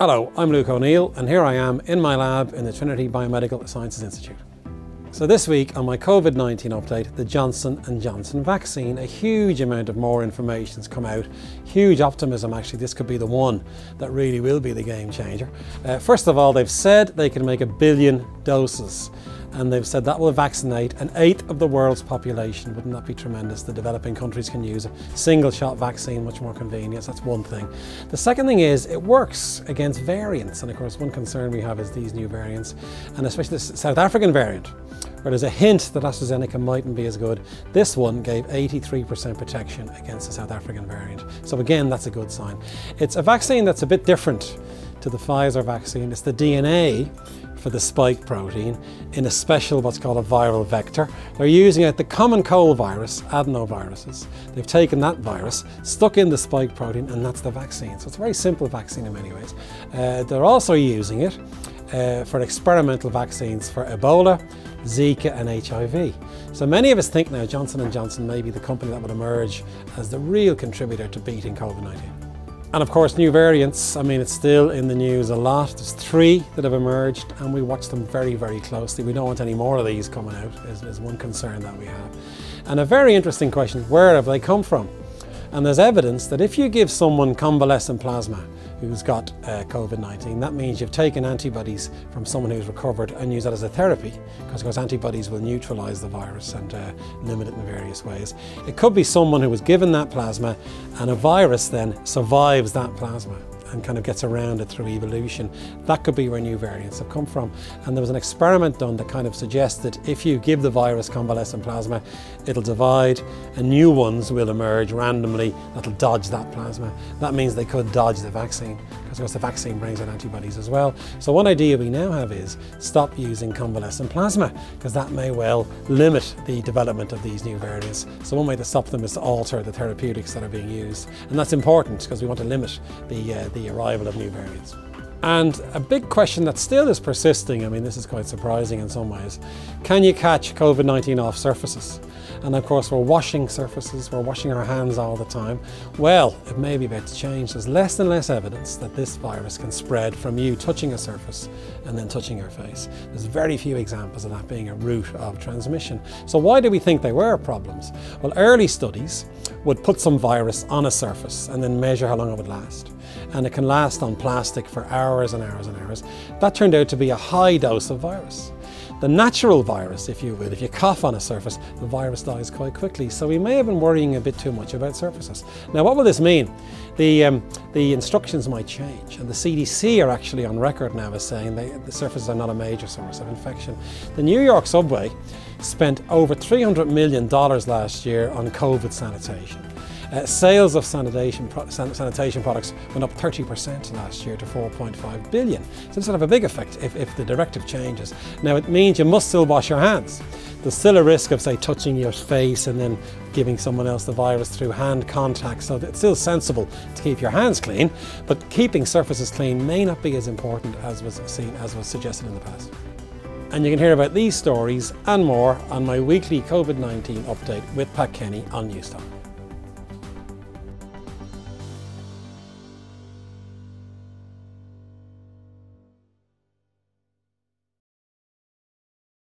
Hello, I'm Luke O'Neill and here I am in my lab in the Trinity Biomedical Sciences Institute. So this week on my COVID-19 update, the Johnson & Johnson vaccine, a huge amount of more information has come out. Huge optimism actually, this could be the one that really will be the game changer. Uh, first of all, they've said they can make a billion doses and they've said that will vaccinate an eighth of the world's population. Wouldn't that be tremendous? The developing countries can use a single shot vaccine, much more convenient. That's one thing. The second thing is it works against variants. And of course, one concern we have is these new variants, and especially the South African variant, where there's a hint that AstraZeneca mightn't be as good. This one gave 83% protection against the South African variant. So again, that's a good sign. It's a vaccine that's a bit different to the Pfizer vaccine. It's the DNA for the spike protein in a special what's called a viral vector. They're using it, the common cold virus, adenoviruses. They've taken that virus, stuck in the spike protein, and that's the vaccine. So it's a very simple vaccine in many ways. Uh, they're also using it uh, for experimental vaccines for Ebola, Zika and HIV. So many of us think now Johnson & Johnson may be the company that will emerge as the real contributor to beating COVID-19. And of course, new variants, I mean, it's still in the news a lot. There's three that have emerged and we watch them very, very closely. We don't want any more of these coming out, is, is one concern that we have. And a very interesting question, where have they come from? And there's evidence that if you give someone convalescent plasma who's got uh, COVID-19, that means you've taken antibodies from someone who's recovered and use that as a therapy, because of course antibodies will neutralize the virus and uh, limit it in various ways. It could be someone who was given that plasma and a virus then survives that plasma and kind of gets around it through evolution. That could be where new variants have come from. And there was an experiment done that kind of suggests that if you give the virus convalescent plasma, it'll divide and new ones will emerge randomly that'll dodge that plasma. That means they could dodge the vaccine because of course the vaccine brings in antibodies as well. So one idea we now have is stop using convalescent plasma because that may well limit the development of these new variants. So one way to stop them is to alter the therapeutics that are being used. And that's important because we want to limit the, uh, the arrival of new variants. And a big question that still is persisting, I mean this is quite surprising in some ways, can you catch COVID-19 off surfaces? And of course we're washing surfaces, we're washing our hands all the time. Well, it may be about to change. There's less and less evidence that this virus can spread from you touching a surface and then touching your face. There's very few examples of that being a route of transmission. So why do we think they were problems? Well, early studies would put some virus on a surface and then measure how long it would last and it can last on plastic for hours and hours and hours. That turned out to be a high dose of virus. The natural virus, if you will, if you cough on a surface, the virus dies quite quickly. So we may have been worrying a bit too much about surfaces. Now, what will this mean? The, um, the instructions might change, and the CDC are actually on record now as saying the surfaces are not a major source of infection. The New York subway spent over $300 million last year on COVID sanitation. Uh, sales of sanitation, pro sanitation products went up 30% last year to 4.5 billion. So this will have a big effect if, if the directive changes. Now it means you must still wash your hands. There's still a risk of say touching your face and then giving someone else the virus through hand contact. So it's still sensible to keep your hands clean, but keeping surfaces clean may not be as important as was seen as was suggested in the past. And you can hear about these stories and more on my weekly COVID-19 update with Pat Kenny on Newstalk.